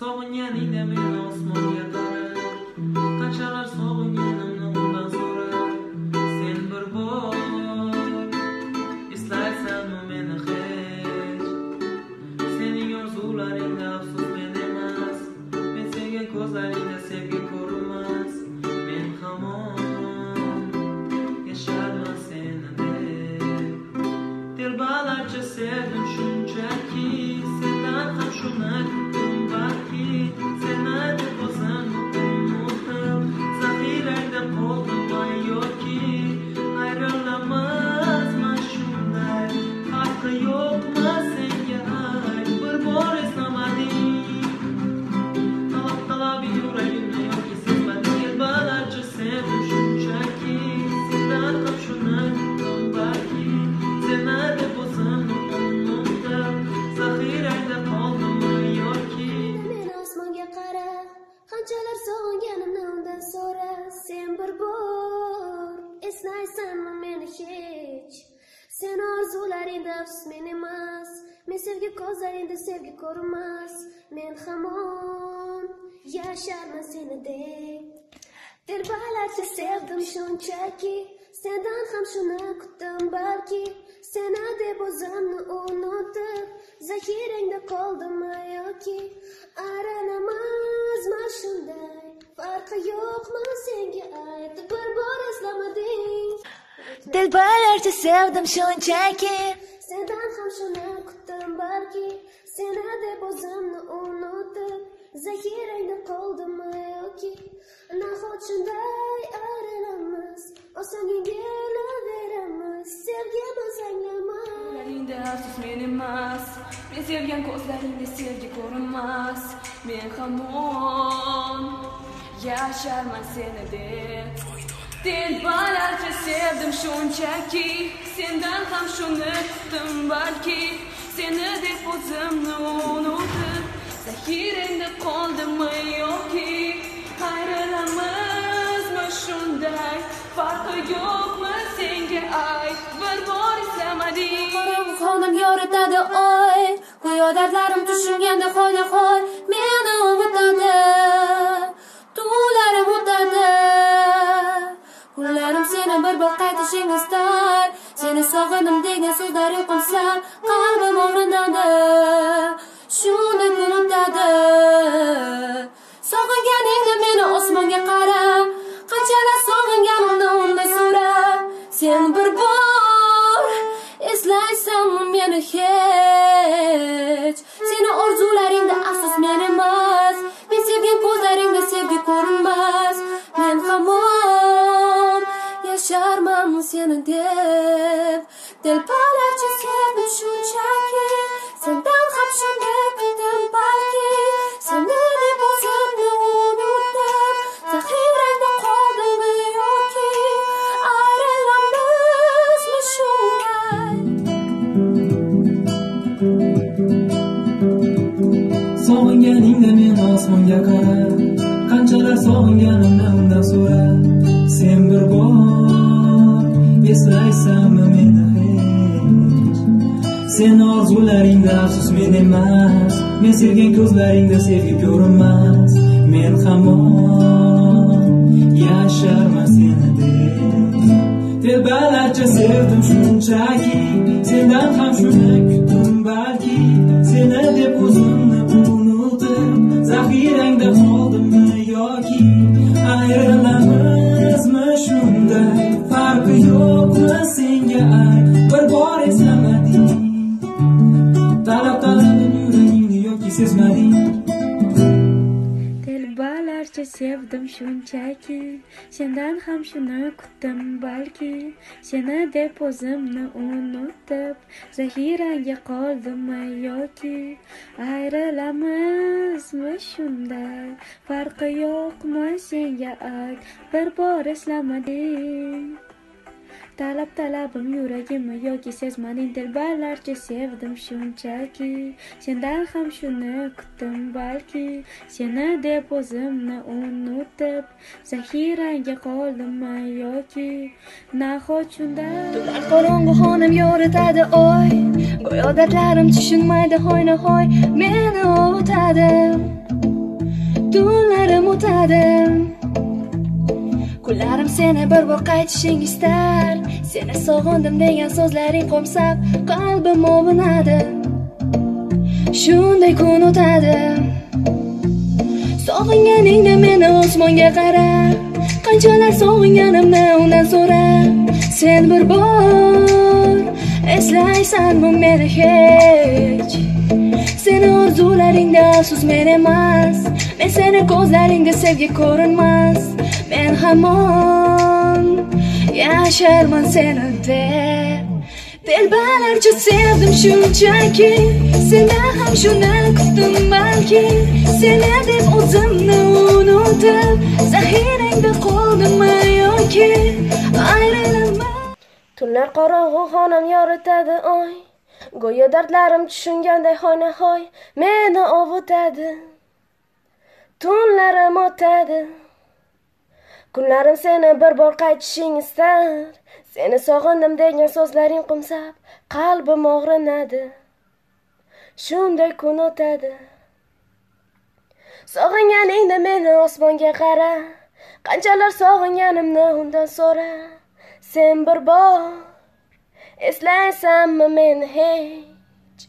sog'inganingda men osmonga qarab qanchalar sog'inganimni undan sen meni hech sen orzularingda afsus men emas. Men sevgi ko'zlaringda sevgi ko'rinmas. Men hamon yasharman senidek telbalarcha sevdim shunchaki. Sendan ham shuni kutdim balki. Seni deb o'zimni unutib zaxirangda qoldimmi yoki? Aralamasman shunday farqi yo'qmi senga? Aytib bir bor eslamading. Dilbarlarcha sevdim shunchaki. Sendan ham shuni kutdim balki. Seni deb o'zimni unutib zaxirangda qoldimmi yoki? Nahot shunday ayrilamiz osonga kelaveramiz sevgimiz anglamas. Ko'zlaringda afsus men emas Men sevgan ko'zlaringda sevgi ko'rinmas. Men hamon yasharman seni deb Telbalarcha sevdim shunchaki Sendan ham shuni kutdim balki Seni deb o'zimni unutib Zaxirangda qoldimmi yoki Ayrilamizmi shunday Farqi yo'qmi senga ay Bir bor eslamading Qorong'u xonim yoritadi oy Go'yo dardlarim tushunganda hoyna Bir bor qaytishing istar Seni sog'indim degan so'zlar yoqimsa Qalbim og'rinadi Shuni unutadi Sog'inganingda meni osmonga qara Qanchalar sog'inganimni unda so'ra. Sen bir bor eslaysanmi meni hech sog'inganimdan so'ra sen bir bor. Eslaysanmi meni hech? Sen orzularingda afsus men emas. Men sevgan ko'zlaringda sevgi ko'rinmas. Men hamon yasharman seni deb. Telbalarcha sevdim shunchaki. Sendan ham shuni kutdim balki. Seni deb o'zim talab yuragingni yoki sezmading telbalarcha sevdim shunchaki. Sendan ham shuni kutdim balki. Seni deb o'zimni unutib zaxirangga qoldimmi yoki? Ayrilamizmi shunday farqi yo'qmi senga ayt bir bor eslamading talab talabim yuragimni yoki sezmading dilbarlarcha sevdim shunchaki. Sendan ham shuni kutdim balki. Seni deb o'zimni unutib zahirangga qoldimmi yoki? Nahot shunda Tunlar qorong'u xonim yoritadi oy. Go'yo dardlarim tushunmaydi hoyna hoy Meni ovutadi. Tunlarim o'tadi. Kunlarim seni bir bor qaytishing istar. Seni sog'indim degan so'zlaring qo'msab qalbim ovunadi. Shunday kun o'tadi. Sog'inganingda meni osmonga qara. Qanchalar sog'inganimni undan so'ra. Sen bir bor eslaysanmi meni hech. Seni orzularingda afsus men emas. Men seni ko'zlaringda sevgi ko'rinmas. Men hamon. Yasharman seni deb telbalarcha sevdim shunchaki. Seni ham shuni kutdim balki. Seni deb o'zimni unutib zaxirangda qoldimmi yoki. Ayrilaman Tunlar qorong'u xonam yoritadi oy. Go'yo dardlarim tushunganday hoynahoy meni ovutadi. Tunlarim o'tadi. Kunlarim seni bir bor qaytishing istar. Seni sog'indim degan so'zlaring qumsab qalbim og'rinadi. Shunday kun o'tadi. Sog'inganingda meni osmonga qara. Qanchalar sog'inganimni undan so'ra. Sen bir bor eslaysanmi meni hech.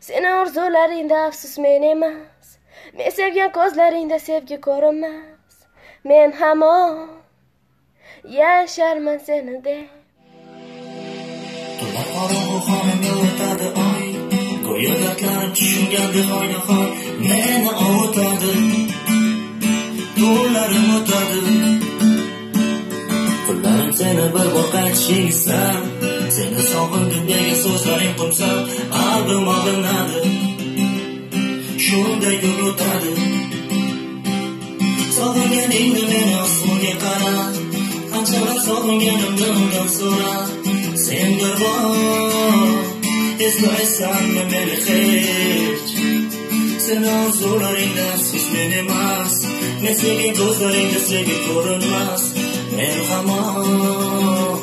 Seni orzularingda afsus men emas. Men sevgan ko'zlaringda sevgi ko'rinmas. Men hamon yasharman seni deb Tunlar qorong'u xonamga o'tadi oy. Go'yo dardlarim tushungandek hoynahoy Meni ovutadi. Tunlarim o'tadi. Kunlarim seni bir bor qaytishingsan Seni sog'indim degan so'zlaring qumsab Qalbim og'rinadi Shunday kun o'tadi. Sog'inganingda meni osmonga qara Qanchalar sog'inganimni undan so'ra Sen bir bor eslaysanmi meni hech Seni orzularingda afsus men emas Men sevgan ko'zlaringda sevgi ko'rinmas Men hamon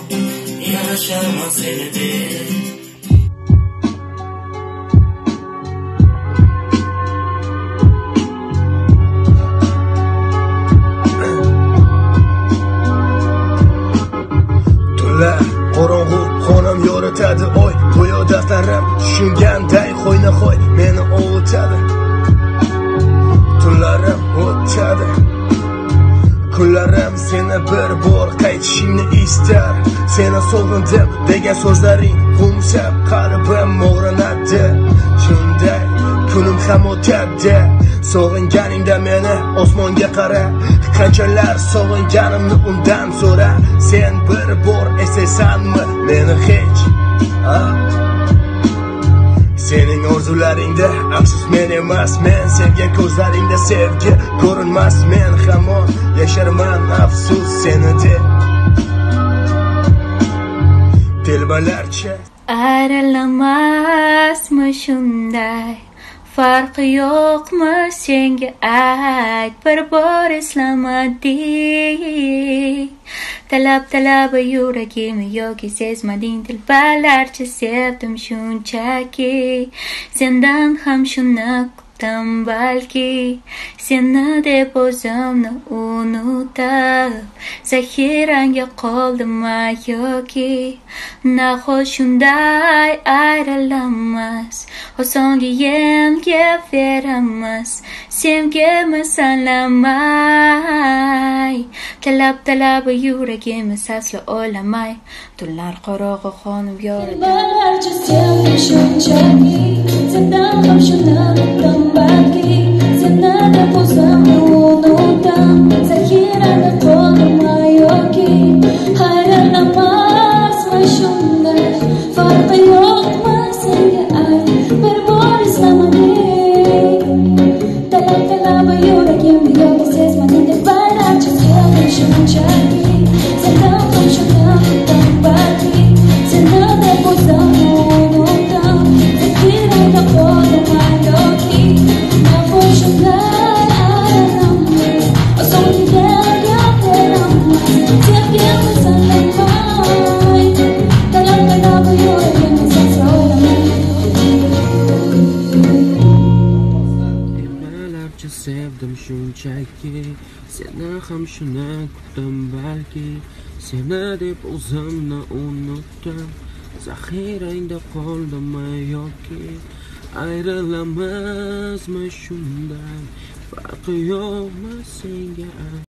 yasharman kunlarim seni bir bor qaytishingni istar. Seni sog'indim degan so'zlaring qo'msab qalbim og'rinadi. Shunday kunim ham o'tadi sog'inganingda meni osmonga qara. Qanchalar sog'inganimni undan so'ra sen bir bor eslaysanmi meni hech Ah. Sening orzularingda afsus men emas men sevgan ko'zlaringda sevgi ko'rinmas men hamon yasharman afsus seni deb telbalarcha. Aralamasmi shunday? Farqi yo'qmi senga? Ayt bir bor eslamading talab talabi yuragim yoki sezmading dilbalarcha sevdim shunchaki. Sendan ham shuni kutdim balki. Seni deb o'zimni unutib zaxirangga qoldimmi yoki nahot shunday ayrilamiz osonga yengib beramiz sevgimiz anlamay talab talabi yuragimiz asli o'ylamay. Tunlar qorong'i xonim yoridi Dilbarlarcha sevdim shunchaki. Sendan ham shuni balki. Seni deb o'zimni unutdim Zaxirada qoldimmi yoki Hayrallamasmi sevdim shunchaki seni ham shuni kutdim balki seni deb o'zimni unutdim zaxirangda qoldimmi yoki ayrilamizmi shunday farqi yo'qmi senga